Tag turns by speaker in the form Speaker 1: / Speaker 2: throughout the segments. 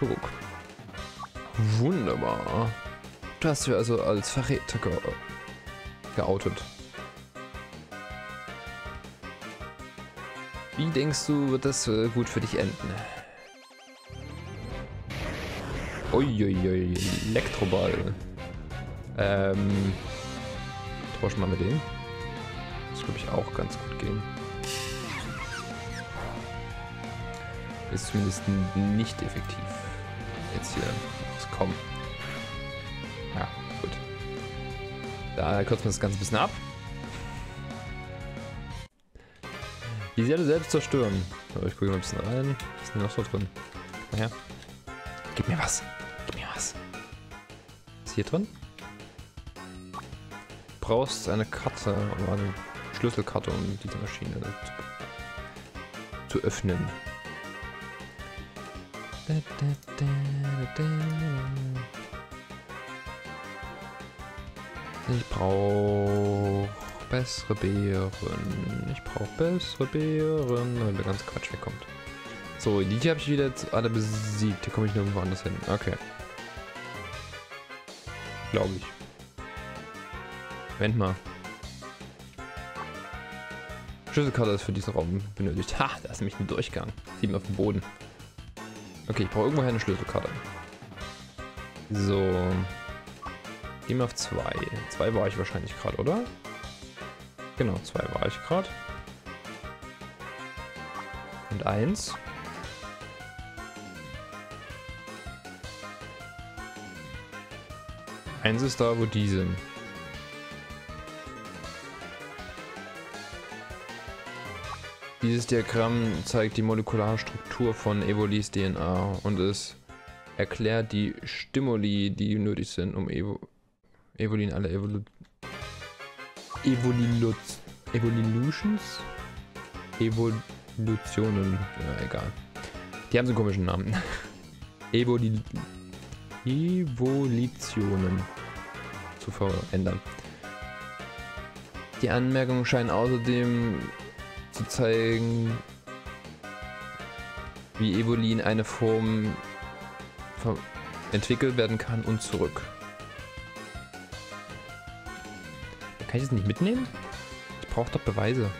Speaker 1: Guck. Wunderbar. Du hast dich also als Verräter ge geoutet. Wie denkst du, wird das äh, gut für dich enden? Uiuiui, Elektroball. Ähm, tauschen wir mit dem. Das glaube ich auch ganz gut gehen. Ist zumindest nicht effektiv. Jetzt hier. Das kommen. Ja, gut. Da kürzen wir das Ganze ein bisschen ab. Die Seele selbst zerstören. Aber ich gucke mal ein bisschen rein. Was ist denn noch so drin? Na her. Gib mir was. Gib mir was. Ist hier drin? Brauchst eine Karte oder eine Schlüsselkarte, um diese Maschine zu, Ich brauche bessere Beeren. Ich brauche bessere Beeren. Wenn der ganze Quatsch wegkommt. So, die habe ich wieder alle besiegt. Hier komme ich nirgendwo anders hin. Okay. Glaube ich. Moment mal. Schlüsselkarte ist für diesen Raum benötigt. Ha, da ist nämlich ein Durchgang. Sieben auf dem Boden. Okay, ich brauche irgendwoher eine Schlüsselkarte. So. Gehen wir auf 2. 2 war ich wahrscheinlich gerade, oder? Genau, 2 war ich gerade. Und 1. Eins ist da, wo die sind. Dieses Diagramm zeigt die molekulare Struktur von Evolis DNA und es erklärt die Stimuli, die nötig sind, um Evo Evolin alle Evolu Evolutions Evolutions Evolutionen, ja egal. Die haben so einen komischen Namen. Evoli Evolutionen zu verändern. Die Anmerkungen scheinen außerdem zu zeigen, wie Evolin eine Form entwickelt werden kann und zurück. Kann ich das nicht mitnehmen? Ich brauche doch Beweise.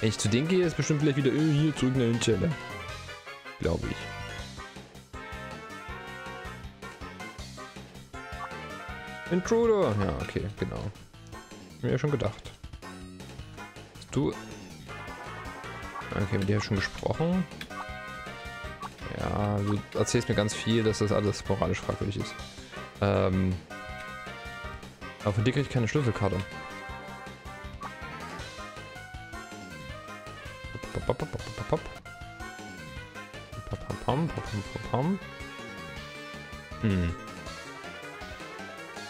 Speaker 1: Wenn ich zu denen gehe, ist bestimmt vielleicht wieder äh, hier zurück in der Stelle. Glaube ich. Intruder! Ja, okay, genau. Mir ja schon gedacht. Du. Okay, mit dir ich schon gesprochen. Ja, du erzählst mir ganz viel, dass das alles moralisch fragwürdig ist. Ähm. Aber von dir kriege ich keine Schlüsselkarte. Hm.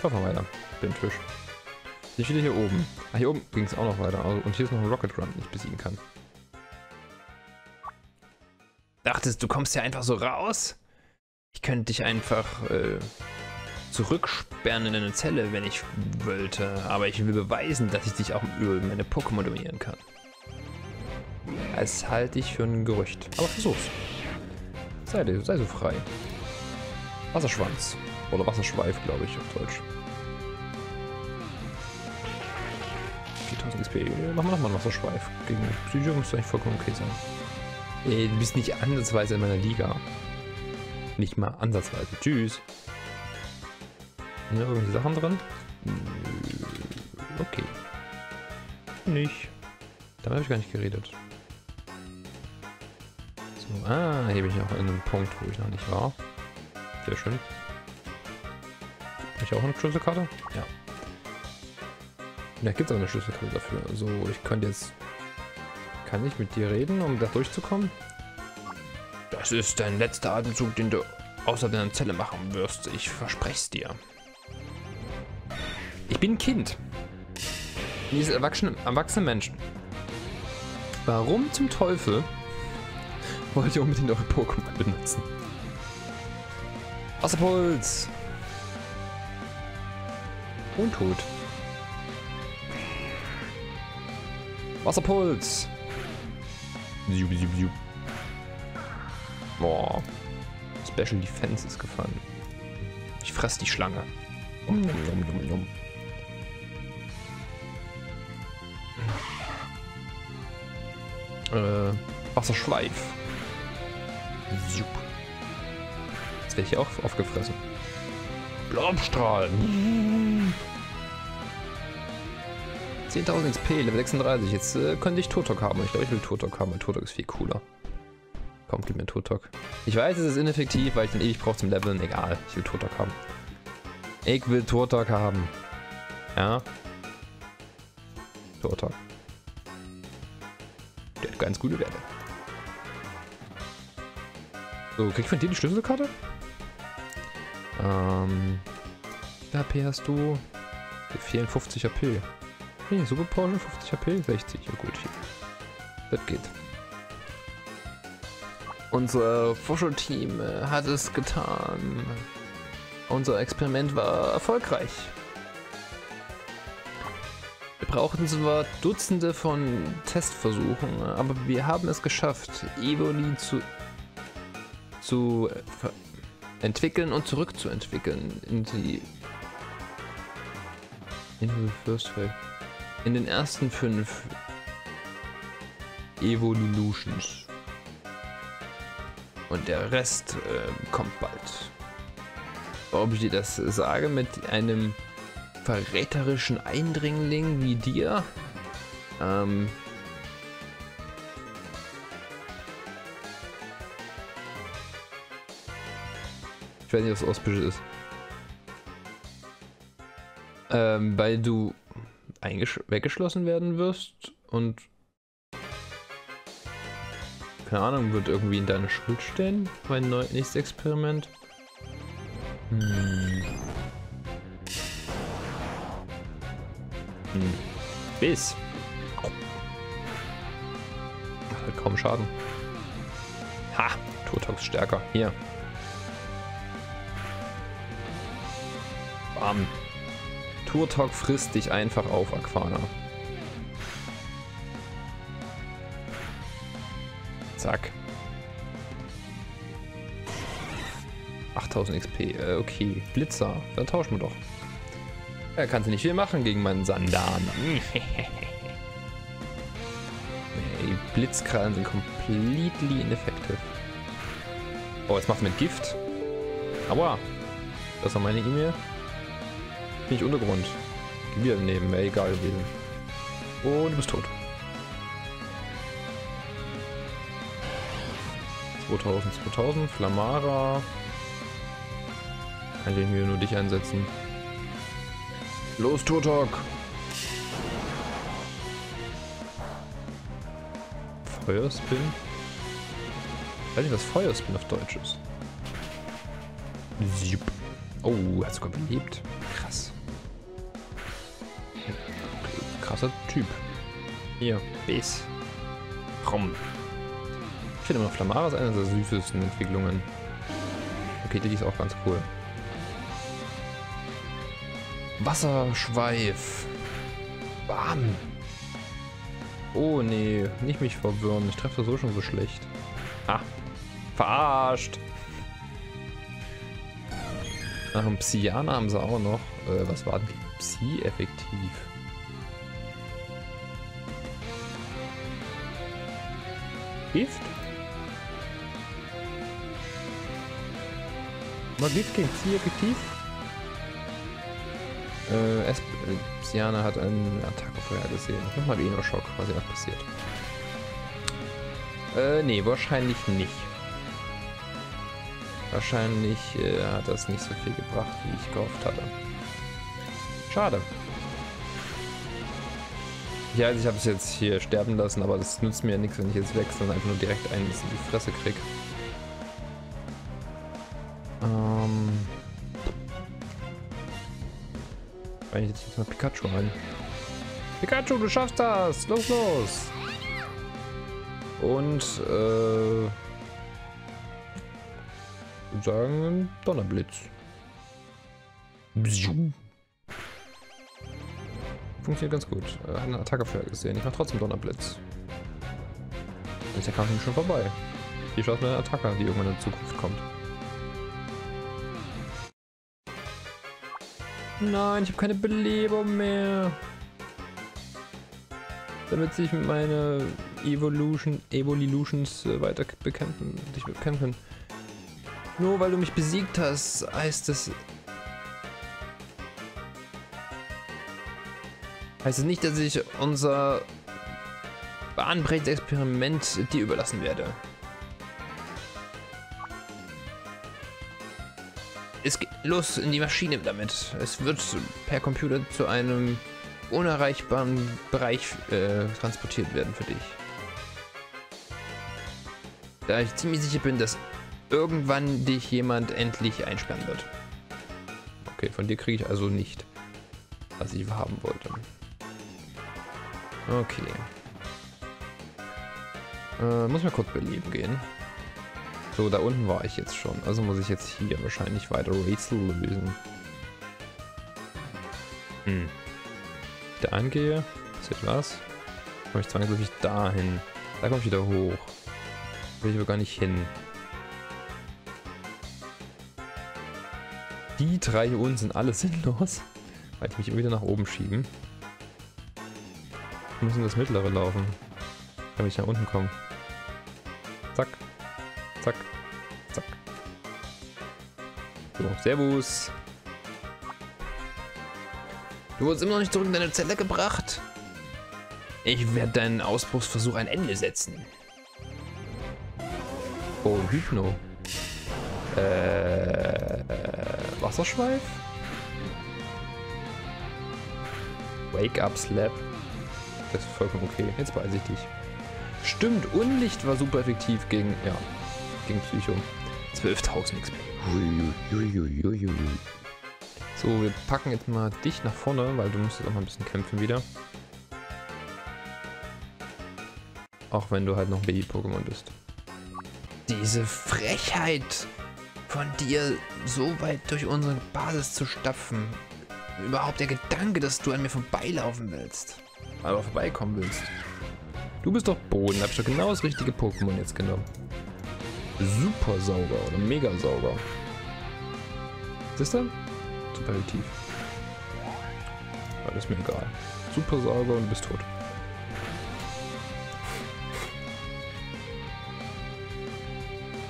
Speaker 1: Fahr mal weiter. Den Tisch. Ich wieder hier oben. Ah, hier oben ging es auch noch weiter. Also, und hier ist noch ein Rocket Run, den ich besiegen kann. Dachtest du kommst ja einfach so raus? Ich könnte dich einfach äh, zurücksperren in eine Zelle, wenn ich wollte. Aber ich will beweisen, dass ich dich auch über meine Pokémon dominieren kann. Das halte ich für ein Gerücht. Aber versuch's. Sei, sei so frei. Wasserschwanz. Oder Wasserschweif, glaube ich, auf Deutsch. 4000 XP. Machen wir nochmal einen Wasserschweif. Gegen Psycho müsste eigentlich vollkommen okay sein. Ey, du bist nicht ansatzweise in meiner Liga. Nicht mal ansatzweise. Tschüss. Sind da irgendwelche Sachen drin? Okay. Nicht. Damit habe ich gar nicht geredet. So, ah, hier bin ich noch in einem Punkt, wo ich noch nicht war. Sehr schön. Habe ich auch eine Schlüsselkarte? Ja. Da gibt es auch eine Schlüsselkarte dafür. Also ich könnte jetzt... Kann ich mit dir reden, um da durchzukommen? Das ist dein letzter Atemzug, den du außer deiner Zelle machen wirst. Ich verspreche es dir. Ich bin ein Kind. Dieses erwachsene, erwachsene Menschen. Warum zum Teufel wollt ihr unbedingt eure Pokémon benutzen? Wasserpuls! Untot. Wasserpuls! Boah. Special Defense ist gefallen. Ich fress die Schlange. Um, um, um, um, Äh, Wasserschweif. Super. Jetzt werde ich auch aufgefressen. Blobstrahl. 10.000 XP, Level 36. Jetzt äh, könnte ich Turtok haben. Ich glaube, ich will Turtok haben, weil Turtok ist viel cooler. Komm, gib mir Turtok. Ich weiß, es ist ineffektiv, weil ich den ewig brauche zum Leveln. Egal, ich will Turtok haben. Ich will Turtok haben. Ja. Turtok. Der hat ganz gute Werte. So, krieg ich von dir die Schlüsselkarte? Ähm. Wie AP hast du? Dir fehlen 50 AP. Nee, Super Porsche 50 AP, 60. Ja gut. Das geht. Unser Forscherteam äh, hat es getan. Unser Experiment war erfolgreich. Wir brauchten zwar Dutzende von Testversuchen, aber wir haben es geschafft, Evoli zu, zu entwickeln und zurückzuentwickeln in die in the first way. In den ersten fünf Evolutions. Und der Rest äh, kommt bald. Warum ich dir das sage mit einem verräterischen Eindringling wie dir? Ähm, ich weiß nicht, was auspischen ist. Ähm, weil du weggeschlossen werden wirst und keine Ahnung, wird irgendwie in deiner Schuld stehen, mein nächstes Experiment. Hm. Hm. Bis. Macht kaum Schaden. Ha! Turtox stärker. Hier. Bam. Turtok frisst dich einfach auf, Aquana. Zack. 8000 XP, äh, okay. Blitzer, dann tauschen wir doch. Er kann sie nicht viel machen gegen meinen Sandan. die Blitzkrallen sind completely ineffective. Oh, jetzt macht mit Gift. Aua. Das war meine E-Mail. Bin ich Untergrund. Wieder daneben, wäre egal gewesen. Oh, du bist tot. 2000, 2000, Flamara. Kann den hier nur dich einsetzen. Los, Turtok! Feuerspin? Ich weiß nicht, was Feuerspin auf Deutsch ist. Oh, hat sogar belebt. Krasser Typ. Hier, Base. Rom. Ich finde immer Flamara ist eine der süßesten Entwicklungen. Okay, die ist auch ganz cool. Wasserschweif. Bam. Oh nee, nicht mich verwirren. Ich treffe so schon so schlecht. Ah, verarscht. Nach dem Psyana haben sie auch noch. Äh, was war denn Psi effektiv? Gift? Magnet gegen Ziel effektiv? Äh, es Siana hat einen Attacke vorher gesehen. Ich mach mal Veno Schock, was hier passiert. Äh, nee, wahrscheinlich nicht. Wahrscheinlich äh, hat das nicht so viel gebracht, wie ich gehofft hatte. Schade. Ja, also ich habe es jetzt hier sterben lassen, aber das nützt mir ja nichts, wenn ich jetzt wechsle und einfach nur direkt einen in die Fresse krieg. ich jetzt mal Pikachu ein. Pikachu, du schaffst das! Los, los! Und, äh... Ich würde sagen, Donnerblitz. Funktioniert ganz gut. Äh, eine Attacke vorher gesehen. Ich mach trotzdem Donnerblitz. Ist der Kampf schon vorbei. Viel Spaß mit eine Attacke, die irgendwann in Zukunft kommt. Nein, ich habe keine Belebung mehr. Damit sich meine Evolution, Evolutions äh, weiter bekämpfen, dich bekämpfen. Nur weil du mich besiegt hast, heißt es Heißt es nicht, dass ich unser bahnbrechendes Experiment dir überlassen werde. Es geht los in die Maschine damit. Es wird per Computer zu einem unerreichbaren Bereich äh, transportiert werden für dich. Da ich ziemlich sicher bin, dass irgendwann dich jemand endlich einsperren wird. Okay, von dir kriege ich also nicht, was ich haben wollte. Okay. Äh, muss mir kurz beleben gehen. So, da unten war ich jetzt schon. Also muss ich jetzt hier wahrscheinlich weiter Rätsel lösen. Hm. Da angehe, passiert was? Komme ich zwangsläufig dahin. Da komme ich wieder hoch. Will ich aber gar nicht hin. Die drei hier unten sind alle sinnlos, weil die mich immer wieder nach oben schieben. In das mittlere laufen, damit ich nach unten komme. Zack. Zack. Zack. So, Servus. Du wurdest immer noch nicht zurück in deine Zelle gebracht? Ich werde deinen Ausbruchsversuch ein Ende setzen. Oh, Hypno. Äh, Wasserschweif? Wake up, Slap. Das ist vollkommen okay. Jetzt weiß ich dich. Stimmt, Unlicht war super effektiv gegen, ja, gegen Psycho. 12.000 XP. So, wir packen jetzt mal dich nach vorne, weil du musst jetzt auch mal ein bisschen kämpfen wieder. Auch wenn du halt noch Baby-Pokémon bist. Diese Frechheit von dir so weit durch unsere Basis zu stapfen. Überhaupt der Gedanke, dass du an mir vorbeilaufen willst. Aber vorbeikommen willst. Du bist doch Boden, hab doch genau das richtige Pokémon jetzt genommen. Super Sauger oder Mega Sauger. Siehst du? Super effektiv. Aber das ist mir egal. Super Sauger und du bist tot.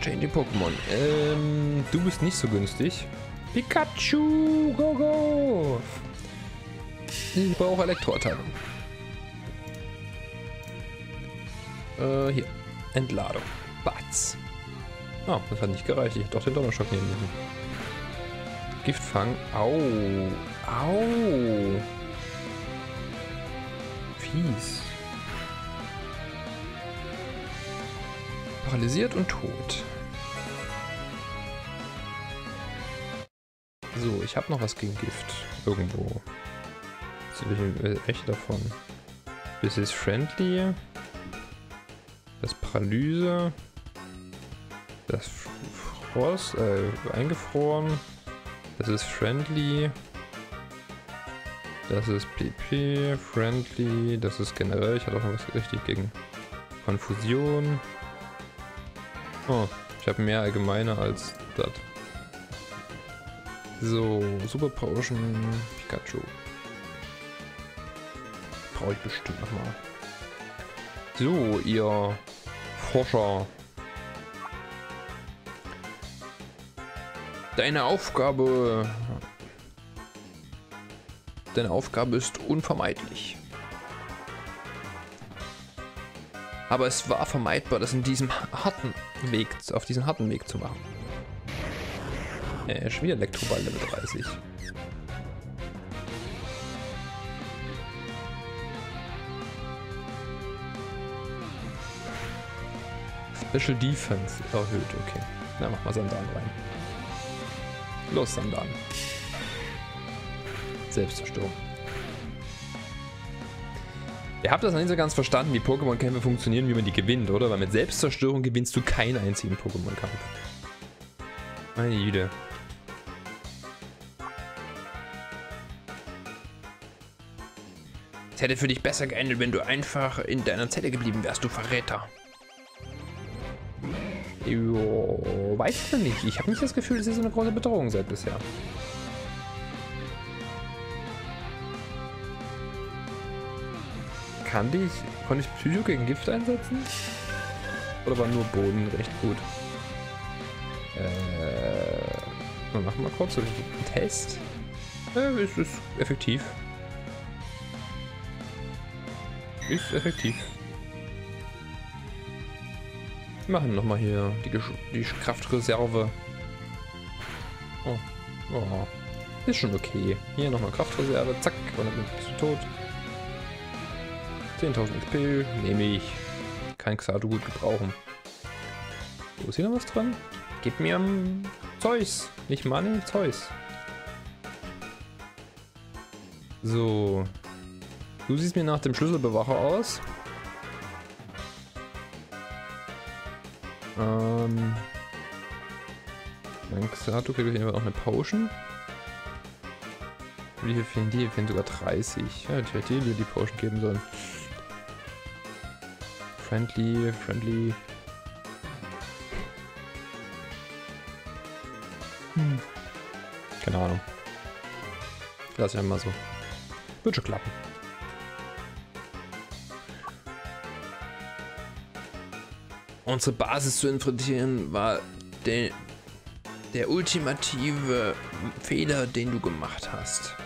Speaker 1: Change Pokémon. Ähm, du bist nicht so günstig. Pikachu, go go! Ich brauche Elektroabteilung. Äh, hier. Entladung. Batz. Ah, das hat nicht gereicht. Ich hätte doch den Donnerschock nehmen müssen. Giftfang. Au. Au. Fies. Paralysiert und tot. So, ich habe noch was gegen Gift. Irgendwo. Welche, welche davon? This is friendly. Das Paralyse. Das Frost, äh, eingefroren. Das ist friendly. Das ist PP, friendly. Das ist generell. Ich hatte auch noch was richtig gegen Konfusion. Oh, ich habe mehr allgemeine als das. So, Super Potion Pikachu. Brauche ich bestimmt nochmal. So, ihr Forscher. Deine Aufgabe... Deine Aufgabe ist unvermeidlich. Aber es war vermeidbar, das in diesem harten Weg, auf diesen harten Weg zu machen. Äh, schon wieder Elektroball Level 30. Special Defense erhöht, okay. Na, mach mal Sandan rein. Los, Sandan. Selbstzerstörung. Ihr habt das noch nicht so ganz verstanden, wie Pokémon-Kämpfe funktionieren, wie man die gewinnt, oder? Weil mit Selbstzerstörung gewinnst du keinen einzigen Pokémon-Kampf. Meine Güte. Es hätte für dich besser geendet, wenn du einfach in deiner Zelle geblieben wärst, du Verräter. Jo, weiß ich nicht. Ich habe nicht das Gefühl, dass ihr so eine große Bedrohung seid bisher. Kann ich, konnte ich Psycho gegen Gift einsetzen? Oder war nur Boden recht gut? Äh, wir machen mal kurz so einen Test. Äh, ist, ist effektiv. Ist effektiv machen nochmal hier die, die Kraftreserve. Oh. oh. Ist schon okay. Hier nochmal Kraftreserve. Zack. Und dann bist du tot. 10.000 XP. Nehme ich. Kann Xatu gut gebrauchen. Wo ist hier noch was dran? Gib mir um, Zeus. Nicht Money, Zeus. So. Du siehst mir nach dem Schlüsselbewacher aus. Ähm. Dann Xatu kriegt auf jeden Fall noch eine Potion. Wie viel fehlen die? Die fehlen sogar 30. Ja, ich hätte dir die Potion geben sollen. Friendly, friendly. Hm. Keine Ahnung. Lass ich einmal so. Wird schon klappen. Unsere Basis zu infiltrieren war der, der ultimative Fehler, den du gemacht hast.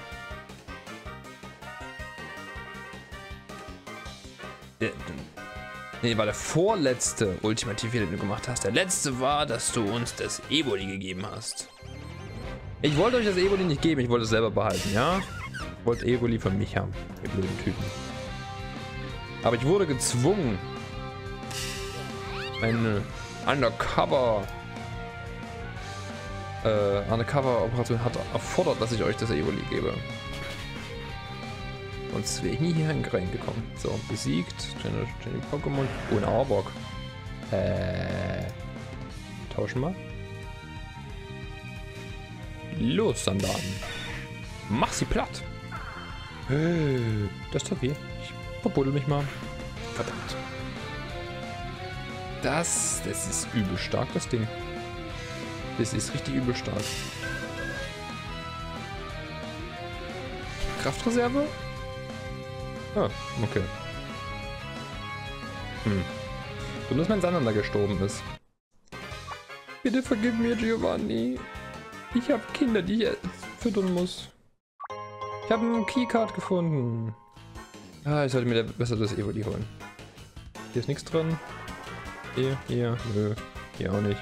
Speaker 1: Nee, war der vorletzte ultimative Fehler, den du gemacht hast. Der letzte war, dass du uns das Eboli gegeben hast. Ich wollte euch das Eboli nicht geben, ich wollte es selber behalten, ja? Ich wollte Eboli von mich haben, ihr blöden Typen. Aber ich wurde gezwungen, eine Undercover äh, Undercover-Operation hat erfordert, dass ich euch das Evoli gebe. Sonst wäre ich nie hier reingekommen. So, besiegt. Jenny Pokémon. Ohne Arbok. Äh. Tauschen wir. Los, Sandan. Mach sie platt. Hey, das ist okay. Ich verbuddel mich mal. Verdammt. Das, das ist übel stark, das Ding. Das ist richtig übel stark. Kraftreserve? Ah, okay. Hm. Gut, dass mein Sanander gestorben ist. Bitte vergib mir, Giovanni. Ich habe Kinder, die ich füttern muss. Ich habe einen Keycard gefunden. Ah, ich sollte mir besser das Evoli holen. Hier ist nichts drin. Hier, hier, nö. Hier auch nicht.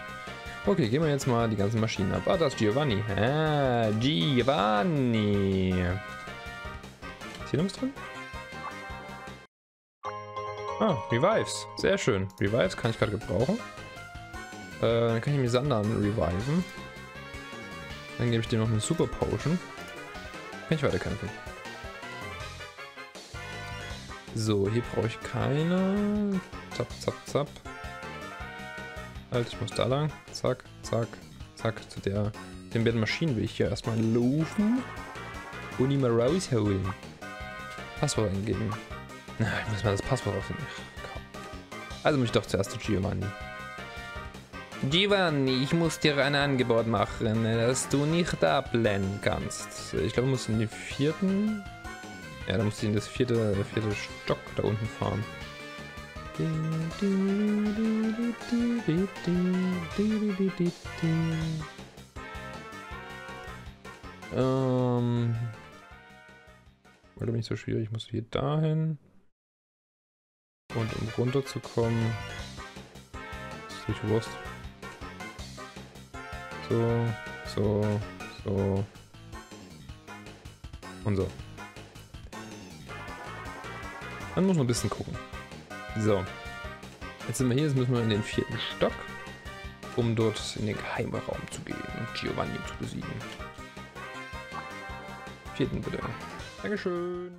Speaker 1: Okay, gehen wir jetzt mal die ganzen Maschinen ab. Ah, das ist Giovanni. Ah, Giovanni. Ist hier noch was drin? Ah, Revives. Sehr schön. Revives kann ich gerade gebrauchen. Äh, dann kann ich mir Sandern reviven. Dann gebe ich dir noch eine Super Potion. Kann ich weiterkämpfen. So, hier brauche ich keine. Zap, zap, zap. Halt, ich muss da lang. Zack, zack, zack. Zu der, den beiden Maschinen will ich hier erstmal laufen. Und die mal rausholen. Passwort eingeben. Na, ich muss mal das Passwort aufnehmen. Also muss ich doch zuerst zu Giovanni. Giovanni, ich muss dir ein Angebot machen, dass du nicht ablehnen kannst. Ich glaube, du musst in den vierten... Ja, da musst du in das vierte, vierte Stock da unten fahren. Ähm. War nicht so schwierig. Ich muss hier dahin. Und um runterzukommen. Ist durch Wurst. So, so, so. Und so. Man muss noch ein bisschen gucken. So. Jetzt sind wir hier, jetzt müssen wir in den vierten Stock, um dort in den geheimen Raum zu gehen und Giovanni zu besiegen. Vierten bitte. Dankeschön.